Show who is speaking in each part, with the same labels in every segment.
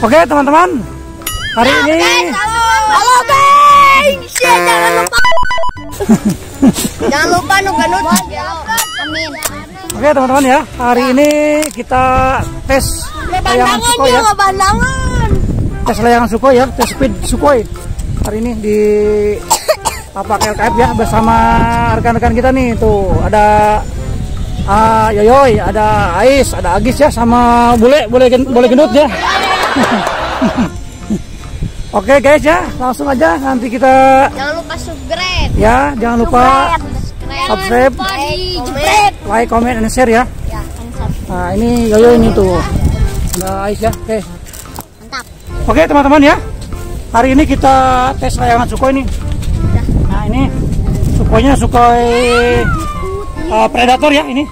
Speaker 1: Oke teman-teman, hari ini
Speaker 2: Halo guys, ya, jangan lupa. jangan lupa nukanut. Amin.
Speaker 1: Oke teman-teman ya, hari ini kita tes layangan Sukhoi
Speaker 2: ya,
Speaker 1: ya, tes layangan Sukhoi ya, tes speed Sukhoi. Hari ini di Tapak LKF ya bersama rekan-rekan kita nih. Tuh ada ah, Yoyoy, ada Ais, ada Agis ya sama Bule, boleh boleh gendut ya. Oke guys ya, langsung aja nanti kita
Speaker 2: Jangan lupa subscribe.
Speaker 1: ya jangan lupa subscribe,
Speaker 2: jepret.
Speaker 1: like, comment, and share ya.
Speaker 2: Ya.
Speaker 1: Nah ini Yoyo ini tuh ada Ais ya. Oke.
Speaker 2: Mantap.
Speaker 1: Oke teman-teman ya. Hari ini kita tes layangan Sukhoi ini. Nah ini Sukhoinya Sukhoi uh, Predator ya ini.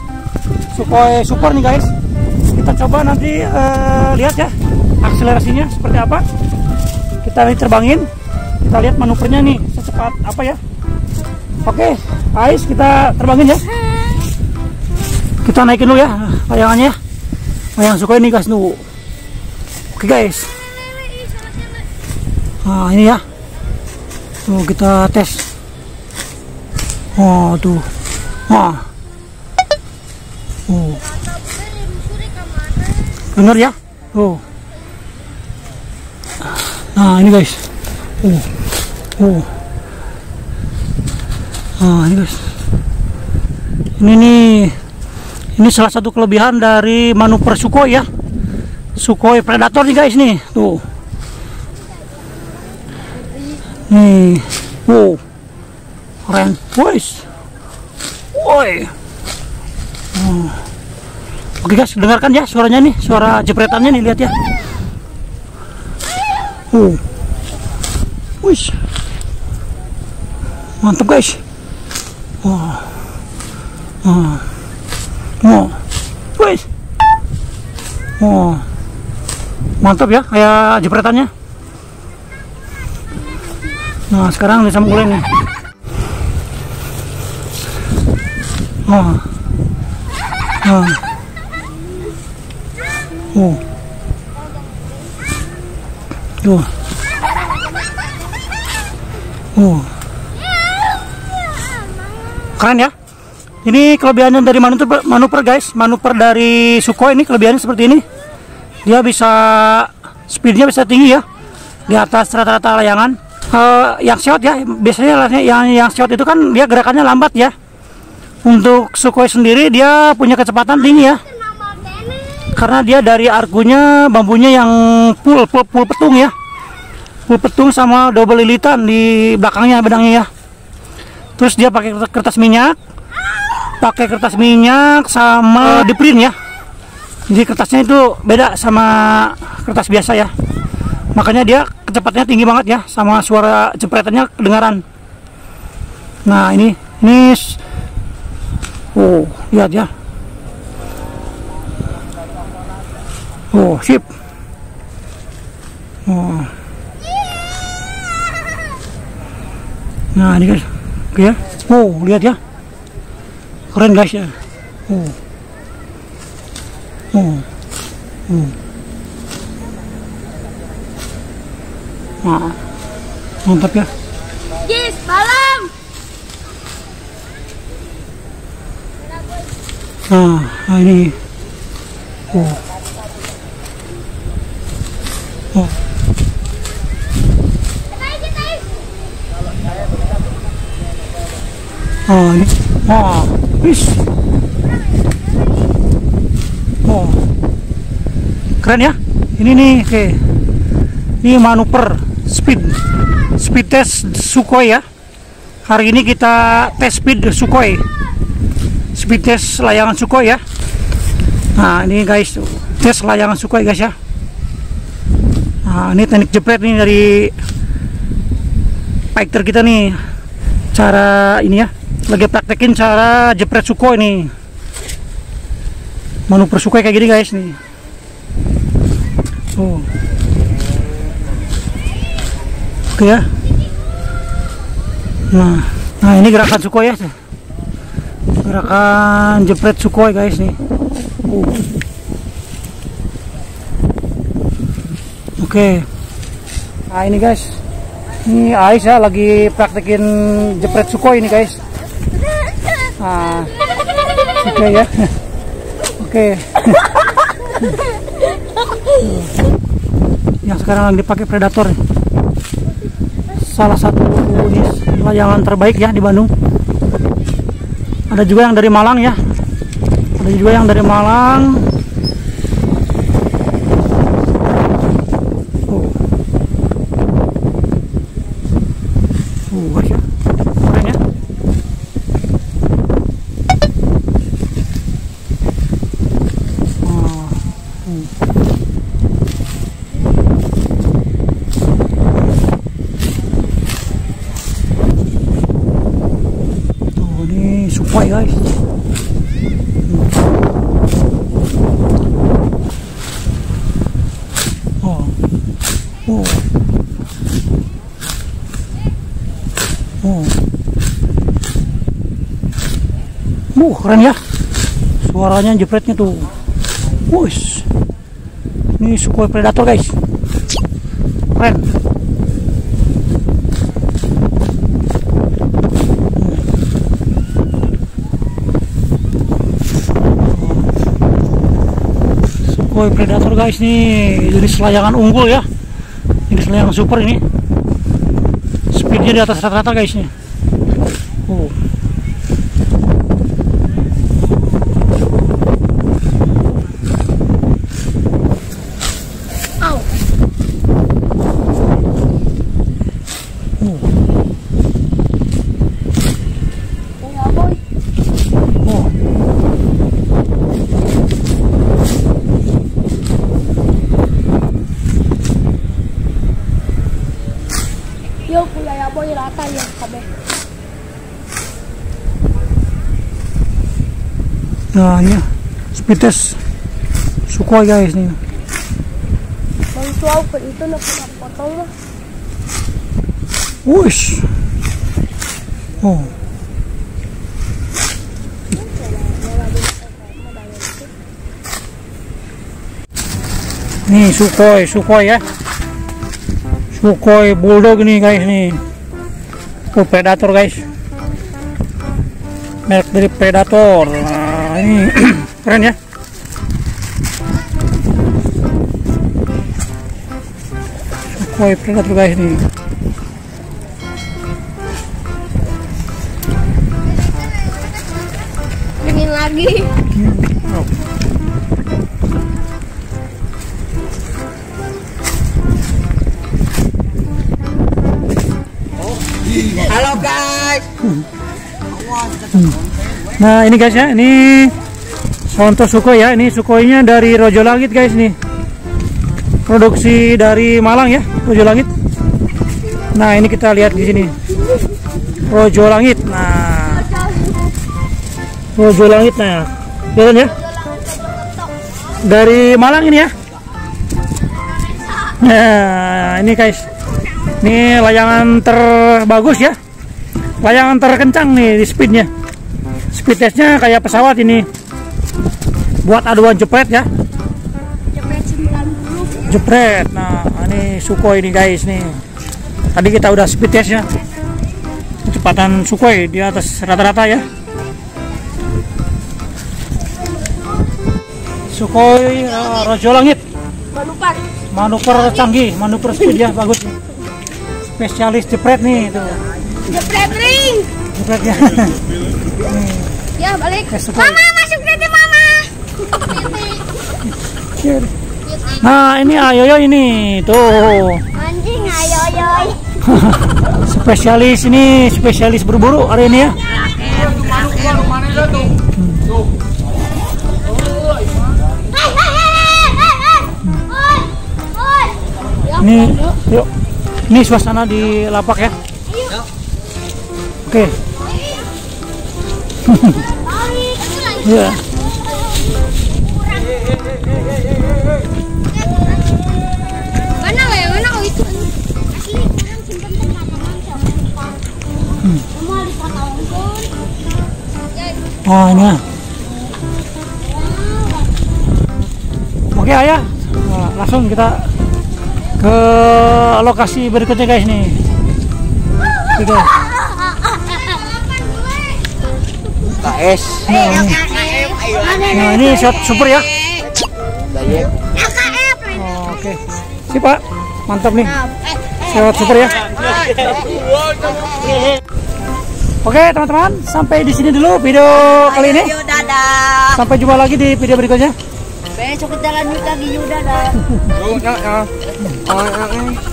Speaker 1: Sukhoi Super nih guys. Kita coba nanti uh, lihat ya akselerasinya seperti apa. Kita nanti terbangin. Kita lihat manuvernya nih secepat apa ya. Oke, Ais kita terbangin ya. Kita naikin dulu ya layangannya. Layang Sukhoi ini guys dulu. Oke guys. Nah ini ya. Tuh kita tes. Oh tuh. Wah. Oh. Bener ya? Tuh. Nah ini guys. Oh. Oh. Nah ini guys. Ini nih. Ini salah satu kelebihan dari manuver Sukhoi ya. Sukhoi Predator nih guys nih. Tuh. Nih, wow, keren, guys, woi. Oke guys, dengarkan ya suaranya nih, suara jepretannya nih, lihat ya. Oh, wis, mantap guys. Wah, oh, oh, wis, oh, mantap ya, kayak jepretannya. Nah, sekarang bisa mulai nih. Oh. Keren ya. Ini kelebihannya dari manuver, manuver guys. Manuver dari Sukhoi ini kelebihannya seperti ini. Dia bisa speednya bisa tinggi ya. Di atas rata-rata layangan uh, yang short ya biasanya yang yang short itu kan dia gerakannya lambat ya untuk Sukhoi sendiri dia punya kecepatan tinggi ya. Karena dia dari argunya bambunya yang full full, full petung ya. Full petung sama double lilitan di belakangnya bedangnya ya. Terus dia pakai kertas minyak. Pakai kertas minyak sama di print ya. Jadi kertasnya itu beda sama kertas biasa ya. Makanya dia kecepatannya tinggi banget ya sama suara jepretannya kedengaran. Nah ini ini oh lihat ya. Oh sip. Oh. Nah ini guys. Oke ya. Oh lihat ya. Keren guys ya. Oh. Oh. Oh. Nah, mantap ya.
Speaker 2: Yes, malam.
Speaker 1: Nah, ini. Oh. Oh. Ah, ini. Ah, wis. Oh. Keren ya. Ini nih, oke. Ini manuver speed speed test Sukhoi ya hari ini kita tes speed Sukhoi speed test layangan Sukhoi ya. Nah ini guys tes layangan Sukhoi guys ya. Nah ini teknik jepret nih dari fighter kita nih. Cara ini ya lagi praktekin cara jepret Sukhoi nih. Manuver Sukhoi kayak gini guys nih. Oh oke ya. Nah nah ini gerakan Sukhoi ya gerakan jepret Sukhoi guys nih uh. Oke. Nah ini guys. Ini Ais ya lagi praktekin jepret Sukhoi ini guys. Nah, oke ya. Oke. Yang sekarang lagi dipakai Predator. Salah satu ini layangan terbaik ya di Bandung. Ada juga yang dari Malang ya. Ada juga yang dari Malang. Oh. Uh, guys ya. Keren ya. Oh, hmm. Tuh, ini supai guys. Oh. Oh. Oh. Uh, keren ya. Suaranya jepretnya tuh. Wush. Ini Sukhoi Predator guys. Keren. Sukhoi Predator guys nih jenis layangan unggul ya. Jenis layangan super ini. Speednya di atas rata-rata guys nih. Oh.
Speaker 2: Au. Ya, boy.
Speaker 1: Oh.
Speaker 2: Yo pula ya boy rata ya kabeh.
Speaker 1: Nah, ini speed test Sukhoi guys nih.
Speaker 2: Ke itu nak potong mah.
Speaker 1: Wush. Oh. Nih Sukhoi, Sukhoi ya. Sukhoi Bulldog nih guys nih. Oh, Predator guys. Merek dari Predator. Ini keren ya. Sukhoi Predator guys nih.
Speaker 2: Dingin lagi.
Speaker 1: Oh.
Speaker 3: Halo guys.
Speaker 1: Nah ini guys ya, ini contoh Sukhoi ya, ini Sukhoinya dari Rojo Langit guys nih. Produksi dari Malang ya, Rojo Langit. Nah ini kita lihat di sini, Rojo Langit. Nah, Rojo Langit nah, lihat ya. Dari Malang ini ya. Nah ini guys, ini layangan terbagus ya, layangan terkencang nih di speednya speed testnya kayak pesawat ini. Buat aduan jepret ya.
Speaker 2: Cepet 90.
Speaker 1: jepret. Nah ini Sukhoi ini guys nih. Tadi kita udah speed testnya. Kecepatan Sukhoi di atas rata-rata ya. Sukhoi uh, Rojo Langit.
Speaker 2: Manupan.
Speaker 1: manuver canggih manuver speed ya bagus. Nih. spesialis jepret nih itu
Speaker 2: Jepret ring.
Speaker 1: jepretnya
Speaker 2: Ya balik. Mama masuk nanti mama.
Speaker 1: nah ini ayo ini. Tuh.
Speaker 2: Anjing ayo ayo.
Speaker 1: spesialis ini spesialis berburu hari ini ya. Ini yuk. Ini suasana di lapak ya. Oke.
Speaker 2: balik.
Speaker 1: Ya
Speaker 2: oh
Speaker 1: ini oke ayah Nah, langsung kita ke lokasi berikutnya guys nih. Oke, guys.
Speaker 3: KS.
Speaker 1: Nah ini shot super ya.
Speaker 3: Dayek.
Speaker 1: Oh, Oke, sip pak, mantap nih. Shot super ya. Oke teman-teman, sampai di sini dulu video kali ini. Sampai jumpa lagi di video berikutnya.
Speaker 2: Besok kita lanjut lagi yuk dadah.